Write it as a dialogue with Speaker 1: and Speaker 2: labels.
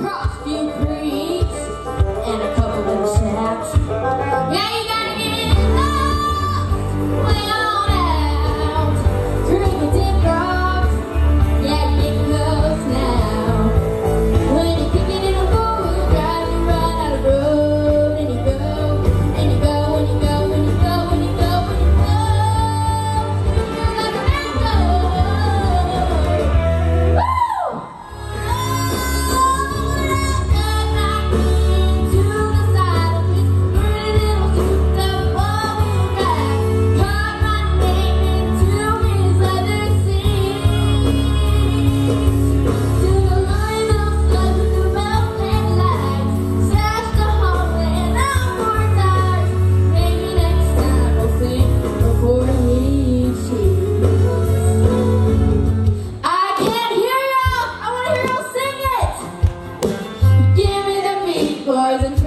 Speaker 1: Pro. eyes and